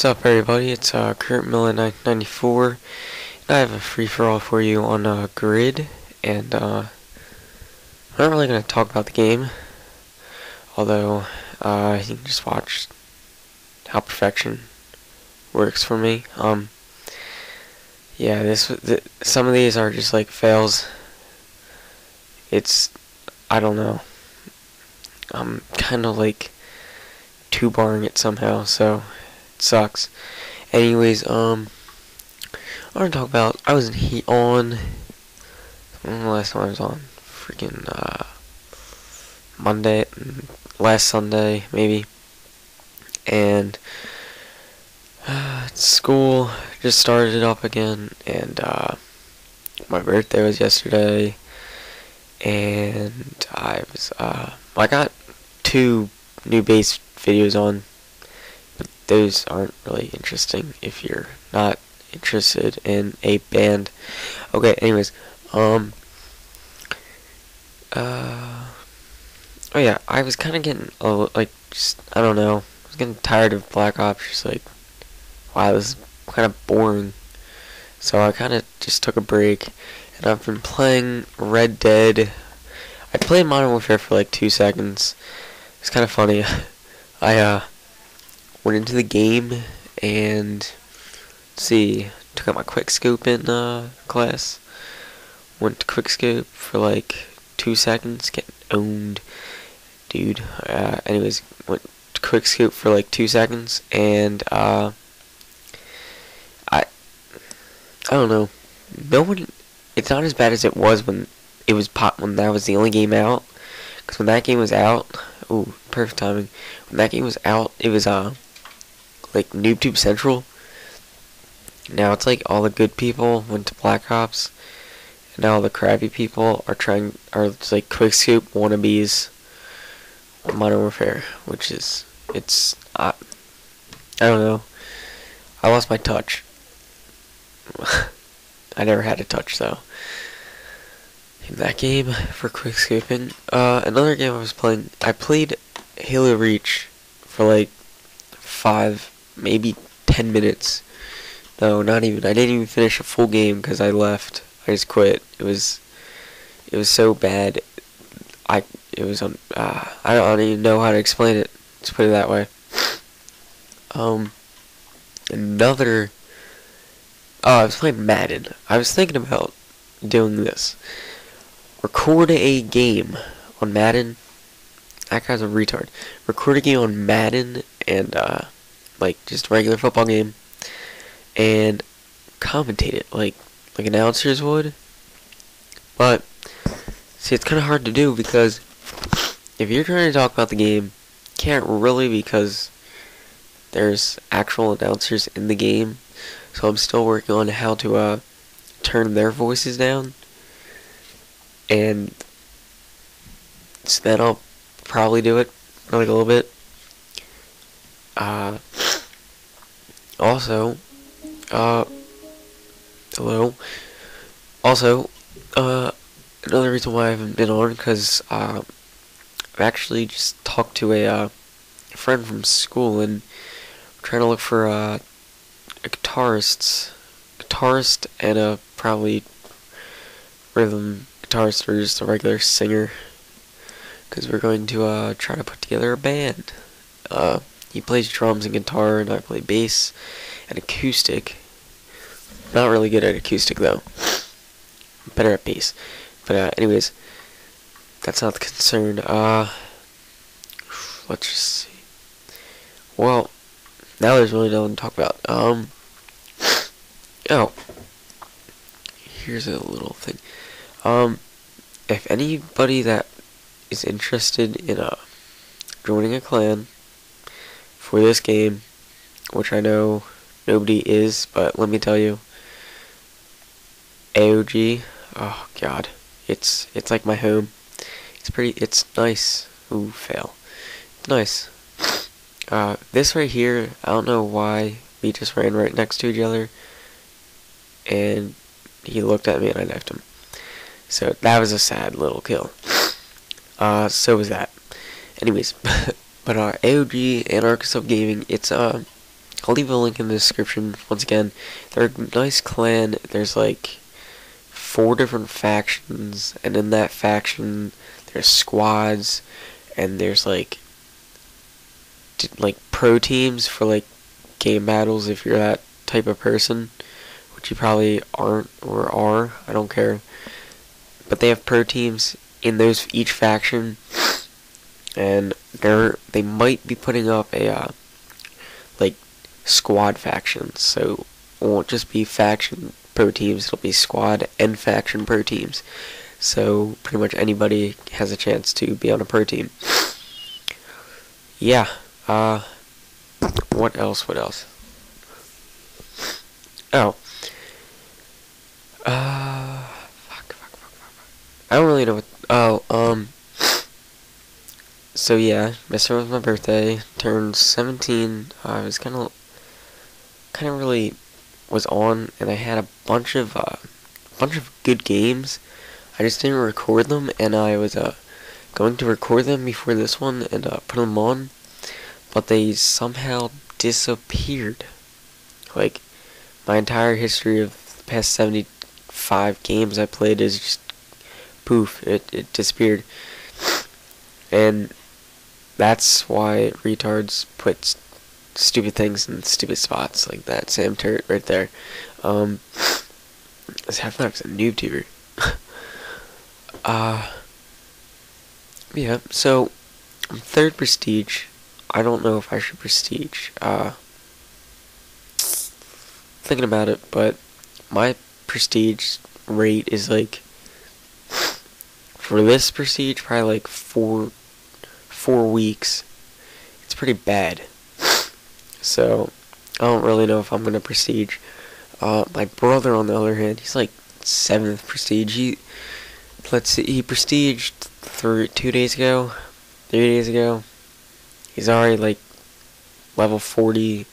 What's up everybody, it's uh, Kurt Miller 994 I have a free-for-all for you on uh, Grid and uh, I'm not really going to talk about the game although uh, you can just watch how perfection works for me. Um, yeah this th some of these are just like fails. It's I don't know. I'm kind of like too barring it somehow so sucks. Anyways, um, I want to talk about. I was in heat on. The last time I was on? Freaking uh, Monday, last Sunday maybe, and uh, school just started up again, and uh, my birthday was yesterday, and I was uh, I got two new bass videos on those aren't really interesting if you're not interested in a band. Okay, anyways, um, uh, oh yeah, I was kind of getting, oh, like, just, I don't know, I was getting tired of Black Ops, just like, wow, this is kind of boring. So I kind of just took a break, and I've been playing Red Dead. I played Modern Warfare for like two seconds. It's kind of funny. I, uh, went into the game and see took out my quick scope in uh, class. Went to quick scope for like two seconds getting owned. Dude uh, anyways went to quick scope for like two seconds and uh, I I don't know. No one it's not as bad as it was when it was pop when that was the only game out. Because when that game was out ooh perfect timing. When that game was out it was uh like NoobTube Central. Now it's like all the good people went to Black Ops, and now all the crappy people are trying are like quickscope wannabes Modern Warfare, which is it's I I don't know. I lost my touch. I never had a touch though. In that game for quickscoping, uh, another game I was playing, I played Halo Reach for like five maybe 10 minutes. No, not even. I didn't even finish a full game because I left. I just quit. It was, it was so bad. I, it was on. Uh, I don't even know how to explain it. Let's put it that way. Um, another. Oh, I was playing Madden. I was thinking about doing this. Record a game on Madden. That guy's a retard. Record a game on Madden and uh like just a regular football game, and commentate it like like announcers would. But see, it's kind of hard to do because if you're trying to talk about the game, can't really because there's actual announcers in the game. So I'm still working on how to uh, turn their voices down. And so then I'll probably do it like a little bit. Uh, also, uh, hello. Also, uh, another reason why I haven't been on, because, uh, I've actually just talked to a, uh, friend from school, and I'm trying to look for, uh, a guitarist, guitarist, and a probably rhythm guitarist, or just a regular singer, because we're going to, uh, try to put together a band. Uh, he plays drums and guitar, and I play bass and acoustic. Not really good at acoustic though. Better at bass. But uh, anyways, that's not the concern. Uh, let's just see. Well, now there's really nothing to talk about. Um, oh, here's a little thing. Um, if anybody that is interested in uh joining a clan for this game, which I know nobody is, but let me tell you, AOG, oh god, it's it's like my home. It's pretty, it's nice. Ooh, fail. It's nice. Uh, this right here, I don't know why we just ran right next to each other, and he looked at me and I knifed him. So that was a sad little kill. Uh, so was that. Anyways, But our AOG Anarchist of Gaming, it's uh I'll leave a link in the description. Once again, they're a nice clan. There's like four different factions, and in that faction, there's squads, and there's like like pro teams for like game battles if you're that type of person, which you probably aren't or are. I don't care. But they have pro teams in those each faction, and they're they might be putting up a uh, like squad factions. So it won't just be faction pro teams. It'll be squad and faction pro teams. So pretty much anybody has a chance to be on a pro team. Yeah. Uh, what else? What else? Oh. Uh, fuck, fuck, fuck, fuck. I don't really know what. Oh, um. So yeah, yesterday was my birthday. Turned 17. I was kind of, kind of really was on, and I had a bunch of, uh, bunch of good games. I just didn't record them, and I was uh going to record them before this one and uh, put them on but they somehow disappeared. Like, my entire history of the past 75 games I played is just poof, it, it disappeared. And that's why retards put stupid things in stupid spots like that SAM Turret right there. Um, Half-Life's a noob tuber. uh, yeah, so, third prestige I don't know if I should prestige. Uh, thinking about it, but my prestige rate is like for this prestige probably like four four weeks. It's pretty bad. So I don't really know if I'm gonna prestige. Uh, my brother, on the other hand, he's like seventh prestige. He let's see, he prestiged three two days ago, three days ago. He's already like level 40,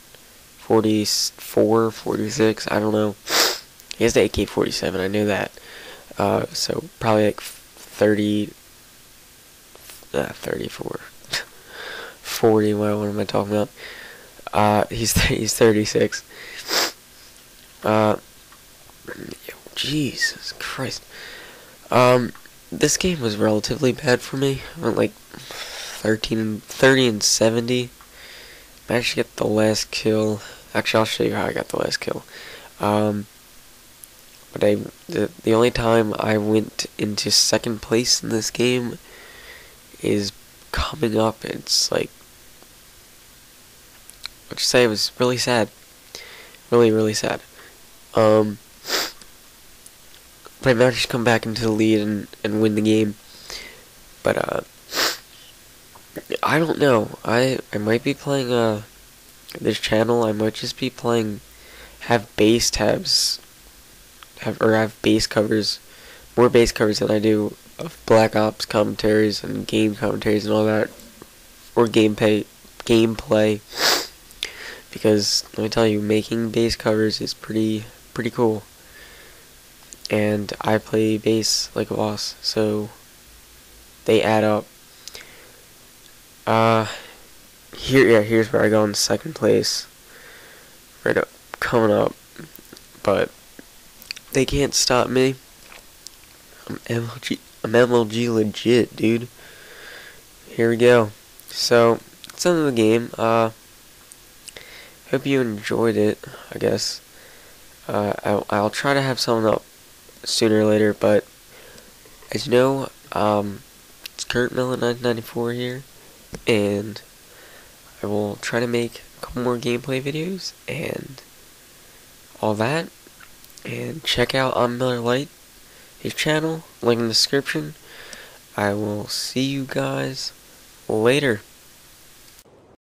44, 46, I don't know. He has the AK-47, I knew that. Uh, so probably like 30, uh, 34, 40, what, what am I talking about? Uh, he's, he's 36. Uh, Jesus Christ. Um, this game was relatively bad for me. I went like 13 and 30 and 70. I actually get the last kill. Actually, I'll show you how I got the last kill. Um, but I the the only time I went into second place in this game is coming up. It's like what you say it was really sad, really really sad. Um, but I managed to come back into the lead and and win the game. But uh. I don't know. I I might be playing uh this channel. I might just be playing have bass tabs have or have bass covers more bass covers than I do of Black Ops commentaries and game commentaries and all that or gameplay gameplay because let me tell you making bass covers is pretty pretty cool and I play bass like a boss so they add up uh, here, yeah, here's where I go in second place. Right up, coming up. But, they can't stop me. I'm MLG, I'm MLG legit, dude. Here we go. So, it's end of the game. Uh, hope you enjoyed it, I guess. Uh, I'll, I'll try to have something up sooner or later, but, as you know, um, it's Kurt Miller 1994 here and I will try to make a couple more gameplay videos and all that and check out on Miller Lite his channel link in the description. I will see you guys later